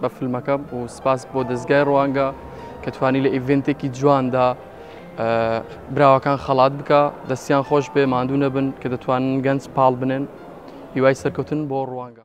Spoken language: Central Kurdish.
بە فلمەکە و سپاس بۆ دەزگای ڕوانگە کە توانی لە ئیڤێنتێکی جواندا براوەکان خەڵات بکە دەستیان خۆش بێ ماندوو نەبن کە دەتوانن گەنج پاڵ بنێن هیوای سەرکەوتن بۆ ڕوانگە